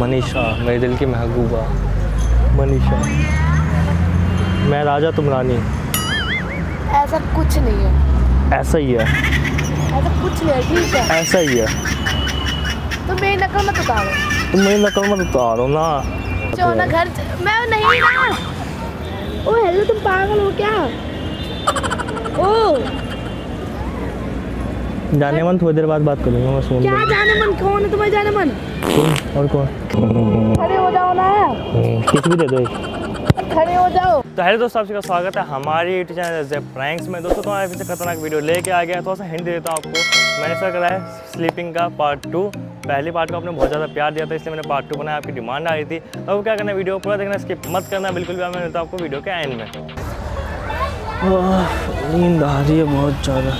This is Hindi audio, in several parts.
मनीषा मेरे दिल की महबूबा। मनीषा मैं राजा तुम रानी। ऐसा कुछ नहीं है। ऐसा ही है। ऐसा कुछ नहीं है ठीक है। ऐसा ही है। तो मेरी नकल मत उतारो। तुम मेरी नकल मत उतारो ना। जो ना घर मैं नहीं ना। ओ हेलो तुम पागल हो क्या? ओ। जाने मन थोड़ी देर बाद बात करूँगा मैं सुन क्या जाने मन? कौन है तुम्हारे जाने मन? और कौन? खड़े हो जाओ ना। किस भी दे दो खड़े हो जाओ। तो हेलो दोस्तों आपका स्वागत है हमारी यूट्यूब चैनल जे प्रैंक्स में। दोस्तों तुम्हारे फिर से खतरनाक वीडियो लेके आ गया थोड़ा सा हिंट देता हूँ आपको। मैंने इसका करा है स्लीपिंग का पार्ट टू पहली पार्ट को आपने बहुत ज़्यादा प्यार दिया था इसलिए मैंने पार्ट टू बनाया आपकी डिमांड आ रही थी। तो अब क्या करना है वीडियो पूरा देखना स्किप मत करना। बिल्कुल भी मैं मिलता आपको वीडियो के एंड में। नींद आ रही है बहुत ज़्यादा।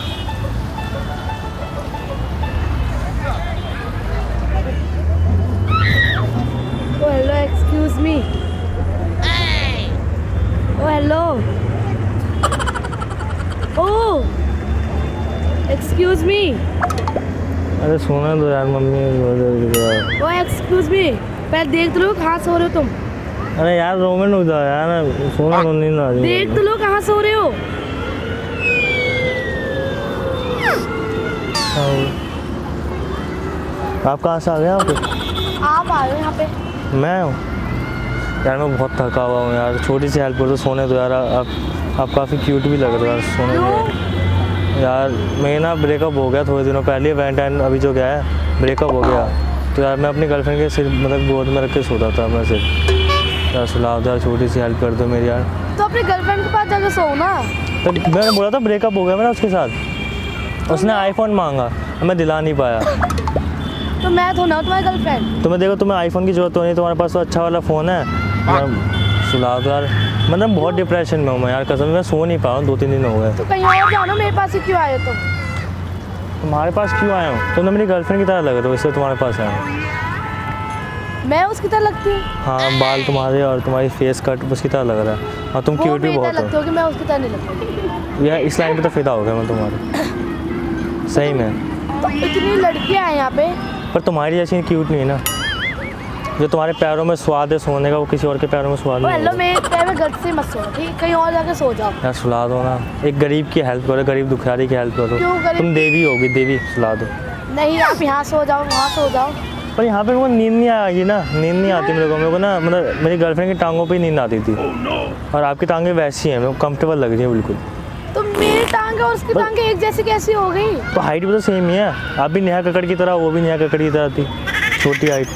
अरे सोना दो यार मम्मी। ओ एक्सक्यूज मी पहले देख तो लो कहाँ सो रहे हो तुम। अरे यार रोमन हो जाओ यार सोना तो नींद आ रही है। देख तो लो कहाँ सो रहे हो। आप कहाँ से आ गए यहाँ पे? आप आए हो यहाँ पे। मैं हूँ। यार मैं बहुत थका हुआ हूँ यार छोटी सी हेल्प कर दो सोने दो यार आप आप काफ़ी क्यूट भी लग रहे हो यार सोने दो यार मेरा ना ब्रेकअप हो गया थोड़े दिनों पहले वैलेंटाइन अभी जो गया है ब्रेकअप हो गया। तो यार मैं अपनी गर्लफ्रेंड के सिर मतलब गोद में रख के सोता था मैं सिर्फ़। यार सुलाओ दो यार छोटी सी हेल्प कर दो मेरी यार। तो अपने गर्लफ्रेंड के पास जाकर सो ना। तो मैंने बोला था ब्रेकअप हो गया मेरा उसके साथ। उसने आईफोन मांगा मैं दिला नहीं पाया। तो मैं तो ना तुम्हारी गर्लफ्रेंड तुम्हें देखो तुम्हें आईफोन की ज़रूरत तो नहीं तुम्हारे पास तो अच्छा वाला फ़ोन है। मैं सुला दो यार मतलब बहुत डिप्रेशन में हूँ मैं यार कसम मैं सो नहीं पाऊँ दो तीन दिन हो गए। तो कहीं और जाओ ना मेरे पास ही क्यों आए तुम? तुम्हारे पास क्यों आया हूँ? तुम तो मेरी गर्लफ्रेंड की तरह लग रहे हो इसलिए तुम्हारे पास आया हूँ। मैं उसकी तरह लगती हूँ? हाँ बाल तुम्हारे और तुम्हारी फेस कट उसकी तरह लग रहा है। और तुम क्यूट भी बहुत लगती हो। हो कि मैं उसकी तरह नहीं लगती। यार इस लाइन पे तो फिदा हो गया मैं तुम्हारे। सही में। तो इतनी लड़कियाँ हैं यहाँ पे। पर तुम्हारी जैसी क्यूट नहीं है ना। जो तुम्हारे पैरों में स्वाद है सोने का वो किसी और के पैरों में स्वाद नहीं है मेरे पैर में गट से मत सो ठीक? कहीं और जाके सो जाओ। यार सुला दो ना। एक गरीब की हेल्प करो गरीब दुखियारी की हेल्प करो। तुम देवी होगी देवी सुला दो। नहीं आप यहाँ सो जाओ वहाँ सो जाओ। पर यहाँ पे मेरे को नींद नहीं आएगी ना नींद नहीं आती मेरे को। मेरे को ना मतलब मेरी गर्लफ्रेंड की टांगों पे ही नींद आती थी। और आपकी टांगें वैसी हैं मेरे को कंफर्टेबल लग रही है बिल्कुल। तो मेरी टांग और उसकी टांग एक जैसी कैसी हो गई? तो हाइट भी तो सेम ही है। आप भी नेहा कक्कड़ की तरह वो भी नेहा कक्कड़ की तरह थी। छोटी हाइट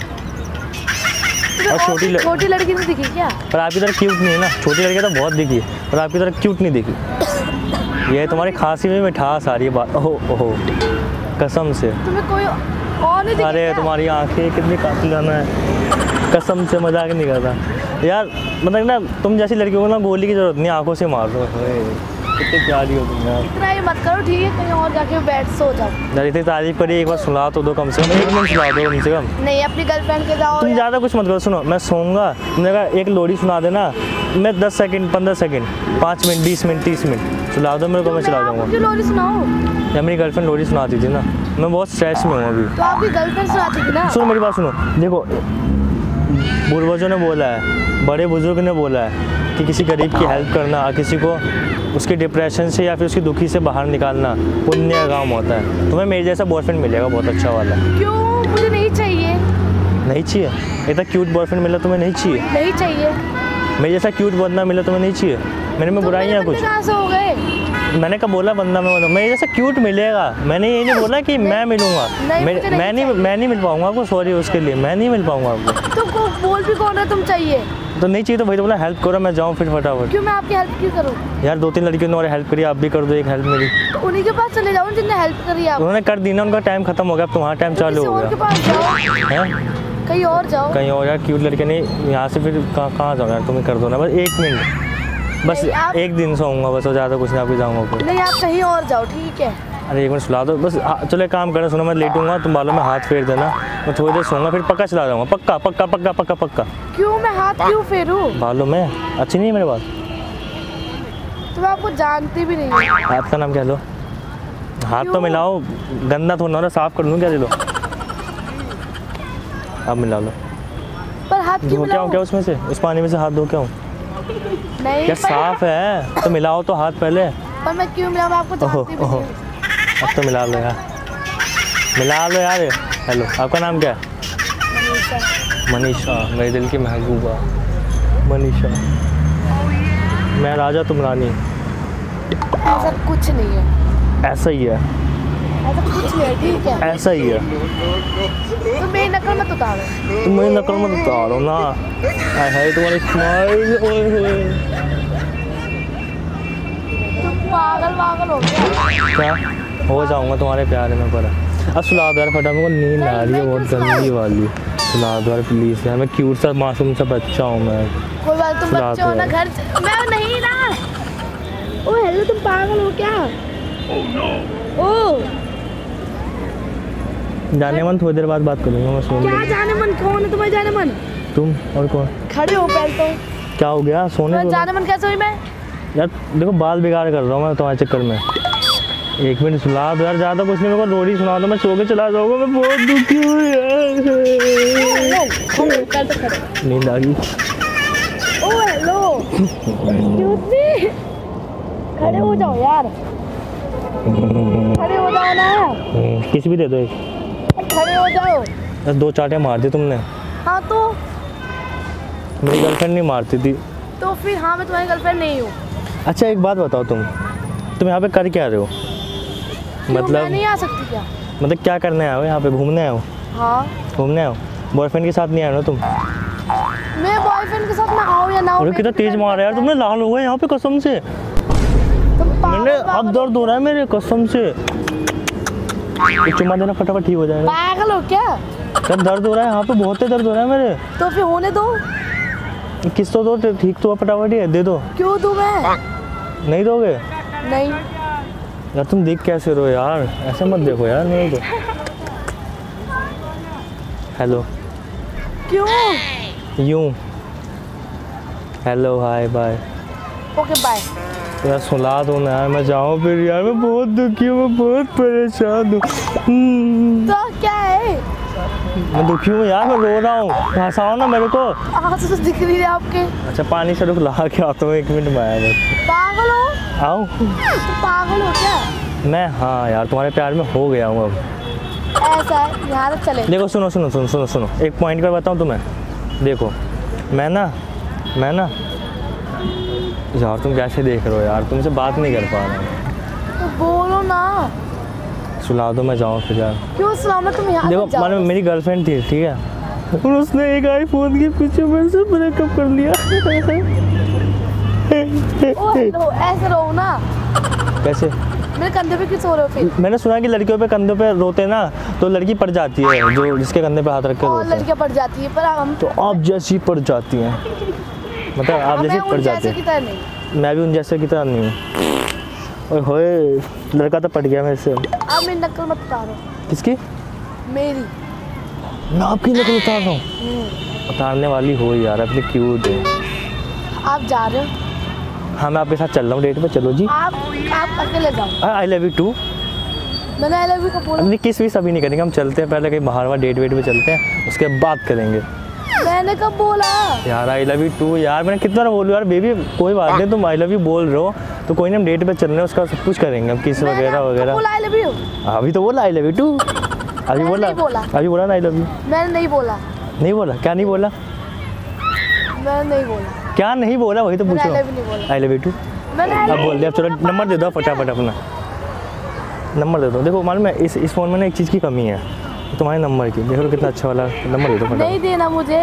और छोटी छोटी लड़की नहीं दिखी क्या? पर आपकी तरह क्यूट नहीं है ना। छोटी लड़की तो बहुत दिखी है पर आपकी तरह क्यूट नहीं दिखी। ये तुम्हारी खांसी में मिठास आ रही है बात ओहो ओहो कसम से। तुम्हें कोई और नहीं दिखी अरे तुम्हारी आँखें कितनी काफ़ी जाना है। कसम से मज़ाक नहीं करता। यार मतलब ना तुम जैसी लड़की को ना गोली की ज़रूरत नहीं आँखों से मार दो। कितनी प्यारी हो तुम यार। इतना ही मत करो ठीक है? कहीं और जाके बैठ सो जाओ। यार इतनी तारीफ़ करी एक बार सुना तो दो कम से कम एक मिनट सुना दो कम से कम। नहीं अपनी गर्लफ्रेंड के जाओ तुम ज़्यादा कुछ मत करो सुनो मैं सोऊँगा। तुमने कहा एक लोरी सुना देना मैं दस सेकंड पंद्रह सेकंड पाँच मिनट बीस मिनट तीस मिनट सुना दो मेरे को मैं तो चला आपको जाऊँगा। लोरी सुनाओ या मेरी गर्लफ्रेंड लोरी सुनाती थी ना मैं बहुत स्ट्रेस में हूँ अभी। तो आपकी गर्लफ्रेंड सुनाती थी ना? सुनो मेरी बात सुनो। देखो पूर्वजों ने बोला है बड़े बुज़ुर्ग ने बोला है कि किसी गरीब की हेल्प करना किसी को उसके डिप्रेशन से या फिर उसकी दुखी से बाहर निकालना पुण्य का काम होता है। तुम्हें मेरे जैसा बॉयफ्रेंड मिलेगा बहुत अच्छा वाला। क्यों? मुझे नहीं चाहिए। नहीं चाहिए? इतना क्यूट बॉयफ्रेंड मिला तुम्हें नहीं चाहिए? नहीं चाहिए। मेरे जैसा क्यूट बंदा मिला तुम्हें नहीं चाहिए? मेरे में बुराई कुछ? हो गए। मैंने कब बोला बंदा मैं बोला मेरे जैसा क्यूट मिलेगा। मैंने ये नहीं बोला कि मैं मिलूँगा। मैं नहीं मैं नहीं मिल पाऊँगा आपको सॉरी उसके लिए। मैं नहीं मिल पाऊँगा आपको। तो बोल भी कौन है तुम चाहिए? तो नहीं चाहिए तो भाई तो बोला हेल्प करो मैं जाऊँ फिर फटाफट. क्यों मैं आपकी हेल्प क्यों करूँ? यार दो तीन लड़कियों ने और हेल्प करी आप भी कर दो एक हेल्प मेरी। तो उन्हीं के पास चले जाओ जिनने हेल्प करी आप। उन्होंने कर दी ना उनका टाइम खत्म हो गया अब तुम्हारा टाइम चालू किसी हो गया। कहीं और जाओ। कहीं और यार क्यूट लड़के नहीं यहाँ से फिर कहाँ जाओ यार तुम्हें कर दो ना बस एक मिनट बस एक दिन सोऊँगा बस और ज़्यादा कुछ ना आपके जाऊँगा नहीं आप कहीं और जाओ ठीक है। अरे एक मिनट सुला दो। बस हाँ, चलो एक काम करना सुनो मैं लेटूँगा तुम बालों में हाथ फेर देना। मैं थोड़ी देर सोऊँगा फिर पक्का चला जाऊँगा। पक्का पक्का पक्का पक्का पक्का। क्यों मैं हाथ क्यों फेरूं? बालों में? अच्छी नहीं है मेरे बात तो मैं आपको जानती भी नहीं हूँ। हाथ का नाम क्या लो? हाथ तो मिलाओ गंदा थोड़ा ना साफ़ कर लूँ क्या दिलो अब मिला लो। पर हाथ क्यों क्या हूँ क्या उसमें से? उस पानी में से हाथ धो क्या हूँ? नहीं क्या साफ़ है? तो मिलाओ तो हाथ पहले। पर मैं क्यों मिलाऊं? आपको जानती भी नहीं हूँ। अब तो मिला लो यार। मिला लो यार। हेलो आपका नाम क्या है? मनीषा। मेरे दिल की महबूबा। मनीषा। मैं राजा तुम रानी। ऐसा कुछ नहीं है। ऐसा ही है। ऐसा कुछ नहीं है ठीक है। ऐसा ही है। तो मेरी नकल मत उतारो। तुम मेरी नकल मत उतारो ना। आय हाय तुम्हारी स्माइल ओए होए। तुम पागल पागल हो गया क्या? हो जाऊँगा तुम्हारे प्यारे में पर। अब सुला दो यार फटा मेरे को नींद आ रही है बहुत गंदी वाली। सुला दो यार प्लीज़ यार मैं क्यूट सा मासूम सा बच्चा हूँ मैं। कोई बात तुम बच्चे हो ना घर मैं नहीं ना। ओ हेलो तुम पागल हो क्या? ओ जाने मन थोड़ी देर बाद बात करूँगा मैं सोने क्या जाने मन? कौन है तुम्हारे जाने मन? तुम और कौन? खड़े हो पहले तो। क्या हो गया? सोने ना। जाने मन कैसे हुई मैं? यार देखो बाल बिगाड़ कर रहा हूँ मैं तुम्हारे चक्कर में। एक मिनट सुना दो यार ज़्यादा कुछ नहीं मेरे को रोड़ी सुना दो मैं सो के चला जाऊँगा मैं बहुत दुखी हूँ यार। नींद आ गई। ओ हेलो एक्सक्यूज मी खड़े हो जाओ यार। खड़े हो जाओ ना। हम्म, किसी भी दे दो एक। खड़े हो जाओ। बस दो चाटे मार दी तुमने। हाँ तो। मेरी गर्लफ्रेंड नहीं मारती थी। तो फिर हाँ मैं तुम्हारी गर्लफ्रेंड नहीं हूँ। अच्छा एक बात बताओ तुम। तुम यहाँ पे कर क्या रहे हो? मतलब नहीं आ सकती क्या? मतलब क्या करने आए हो? यहाँ पे घूमने आए हो? हाँ। घूमने आए हो? बॉयफ्रेंड के साथ नहीं आए हो ना तुम? मैं बॉयफ्रेंड के साथ मैं आऊँ या ना अरे कितना तेज मारा यार तुमने लाल हो गए यहाँ पे कसम से। मैंने अब दर्द हो रहा है मेरे कसम से। चुम्मा देना फटाफट ठीक हो जाएगा। पागल हो क्या? सर दर्द हो रहा है यहाँ पे बहुत दर्द हो रहा है मेरे। तो फिर होने दो। किस तो दो? ठीक तो फटाफट ही है दे दो। क्यों दूँ मैं? नहीं दोगे? नहीं। यार तुम देख कैसे रहो यार? ऐसे मत देखो यार नहीं दो हेलो क्यों? यूँ। Hello hi bye okay bye यार सुला दो ना यार मैं जाऊँ फिर यार मैं बहुत दुखी हूँ मैं बहुत परेशान हूँ। हम्म, तो क्या है? मैं दुखी हूँ यार मैं रो रहा हूँ। हंसाओ ना मेरे को। आँसू तो दिख रहे आपके। अच्छा पानी से रुक ला के आता हूँ एक मिनट में आया बस हो पागल हो क्या मैं हाँ यार तुम्हारे प्यार में हो गया हूँ अब। ऐसा है यहाँ तक चले। देखो सुनो सुनो सुनो सुनो सुनो। एक पॉइंट का बताऊँ तुम्हें? देखो मैं ना मैं ना यार तुम कैसे देख रहे हो यार? तुमसे बात नहीं कर पा रहा हूँ। तो बोलो ना। सुला दो मैं जाऊँ फिर यार। क्यों सुनाओ मैं तुम यहाँ देखो मानो मेरी गर्लफ्रेंड थी ठीक है? और उसने एक आईफोन के पीछे मेरे से ब्रेकअप कर लिया। ऐसे रहो ना। कैसे? मेरे कंधे पे क्यों सो रहे हो फिर? मैंने सुना कि लड़कियों पे कंधों पे रोते ना तो लड़की पड़ जाती है जो जिसके कंधे पे हाथ रख के रोते लड़कियाँ पड़ जाती है पर हम तो आप जैसी पड़ जाती हैं। मतलब आप जैसी पड़ जाती हैं। मैं भी उन जैसे की तरह नहीं हूँ। ओए होए लड़का तो पट गया मेरे से। आप मेरी नकल मत उतारो। किसकी? मेरी। मैं आपकी नकल उतार रहा हूँ। हम्म। उतारने वाली हो यार अपनी क्यूट है। आप जा रहे हो? हाँ मैं आपके साथ चल रहा हूँ डेट पे चलो जी। आप आप अकेले जाओ। आई लव यू टू मैंने आई लव यू का बोला। अपनी किस भी सभी नहीं करेंगे हम चलते हैं पहले कहीं बाहर वाला डेट वेट पे चलते हैं उसके बाद करेंगे। मैंने कब बोला? यार आई लव यू टू यार मैंने कितना बोलूँ यार बेबी कोई बात नहीं तुम आई लव यू बोल रहे हो तो कोई नहीं हम डेट पे चल रहे हैं उसका सब कुछ करेंगे हम किस वगैरह वगैरह। अभी तो बोला आई लव यू टू अभी बोला बोला। अभी बोला ना आई लव यू मैंने नहीं बोला। नहीं बोला क्या नहीं बोला? मैंने नहीं बोला। क्या नहीं बोला वही तो पूछो। आई लव यू टू अब बोल दिया अब चलो नंबर दे दो फटाफट अपना। नंबर दे दो। देखो मालूम है इस इस फ़ोन में ना एक चीज़ की कमी है तुम्हारे नंबर की। देखो कितना अच्छा वाला नंबर दे दो फटाफट। नहीं देना मुझे।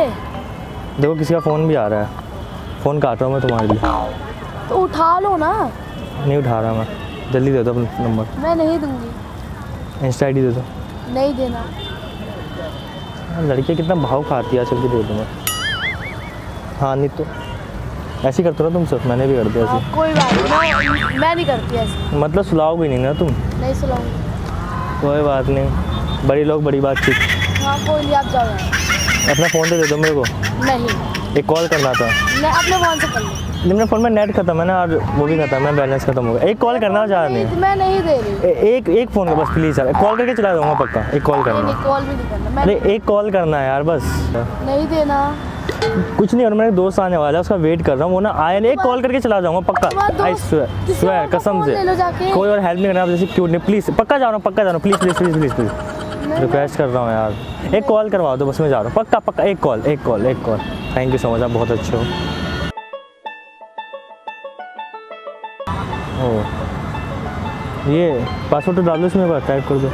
देखो किसी का फ़ोन भी आ रहा है। फ़ोन काट रहा हूँ मैं तुम्हारे लिए। तो उठा लो ना। नहीं उठा रहा मैं। जल्दी दे दो अपना नंबर। मैं नहीं दूँगी। इंस्टा आई दे दो। नहीं देना। लड़कियाँ कितना भाव खाती है चल के दे दूँगा। हाँ नहीं तो ऐसे ही करते हो ना तुम सब मैंने भी कर दिया हाँ, ऐसे। कोई बात नहीं मैं, नहीं करती ऐसे। मतलब सुलाओगे नहीं ना तुम? नहीं सुनाऊँगी कोई बात नहीं। बड़ी लोग बड़ी बातचीत। हाँ कोई नहीं आप जाओ अपना फ़ोन दे दो मेरे को। नहीं। एक कॉल करना था। मैं अपने फ़ोन से कर लूँ। मेरे फ़ोन में नेट खत्म है ना और वो भी खत्म है बैलेंस खत्म हो गया। एक कॉल करना जा रही नहीं, मैं नहीं दे रही। एक एक फ़ोन का बस प्लीज़ यार। कॉल करके चला दूँगा पक्का। एक कॉल करना। नहीं कॉल भी नहीं करना। अरे एक कॉल करना है यार बस। नहीं देना। कुछ नहीं और मेरे दोस्त आने वाला है उसका वेट कर रहा हूँ वो ना आया नहीं एक कॉल करके चला जाऊँगा पक्का। आई स्वेयर स्वेयर कसम से। कोई और हेल्प नहीं करना जैसे क्यों नहीं प्लीज़ पक्का जा रहा हूँ पक्का जा रहा हूँ please please please please please request कर रहा हूँ यार। एक कॉल करवा दो बस मैं जा रहा हूँ। पक्का पक्का एक कॉल एक कॉल एक call thank you so much आप बहुत अच्छे हो। ये पासवर्ड तो डाल दो इसमें टाइप कर दो।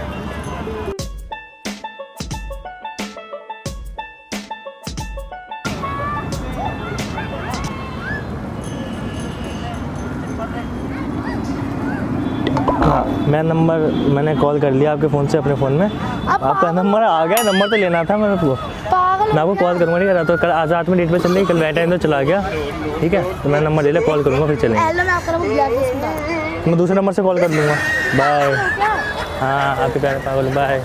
मैं नंबर मैंने कॉल कर लिया आपके फ़ोन से अपने फ़ोन में। आपका नंबर आ गया नंबर तो लेना था मेरे को मैं आपको कॉल करूँगा नहीं करा तो कल आज रात में डेट पे चल रही कल बैठा तो चला गया ठीक है? तो मैं नंबर ले लिया कॉल करूँगा फिर चलेंगे। मैं आपका में मैं दूसरे नंबर से कॉल कर लूँगा। बाय हाँ आपके प्यारे पागल बाय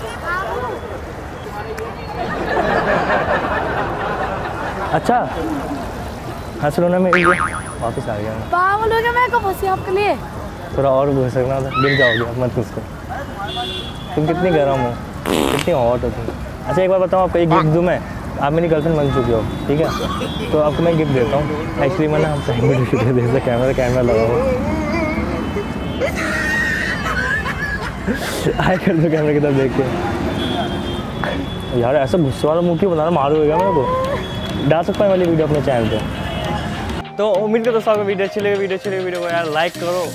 अच्छा हाँ सुनो ना मैं वापस आ गया मैं। पागल हो गया मैं कब फंसी आपके लिए। थोड़ा और घुस सकना था। गिर जाओगे आप मत उसको तुम कितनी गर्म हो, कितनी हॉट हो तुम। अच्छा एक बार बताओ आपको, एक गिफ्ट दूँ मैं? आप मेरी गर्लफ्रेंड बन चुकी हो, ठीक है? तो आपको मैं गिफ्ट देता हूँ। एक्चुअली मैं ना प्राइवेट वीडियो देखता कैमरा कैमरा लगा हो आए कर दो कैमरे की तरफ़ देख के। यार, ऐसा गुस्से वाला मुँह क्यों बना रहा? मारू होगा मेरे को? डाल सकता हूँ वाली वीडियो अपने चैनल पे? तो उम्मीद करता दोस्तों आपको वीडियो अच्छी लगे, वीडियो अच्छी लगे, वीडियो को यार लाइक करो।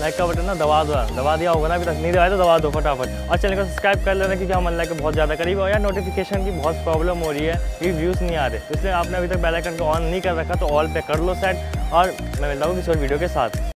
लाइक का बटन ना दबा दो दबा दिया होगा ना, अभी तक नहीं दबाया तो दबा दो फटाफट। और चैनल को सब्सक्राइब कर लेना क्योंकि हम अल्लाह के बहुत ज़्यादा करीब हो। यार नोटिफिकेशन की बहुत प्रॉब्लम हो रही है, कि व्यूज़ नहीं आ रहे। इसलिए आपने अभी तक बेलाइकन को ऑन नहीं कर रखा तो ऑल पे कर लो सेट और मैं मिलता हूँ किसी और वीडियो के साथ।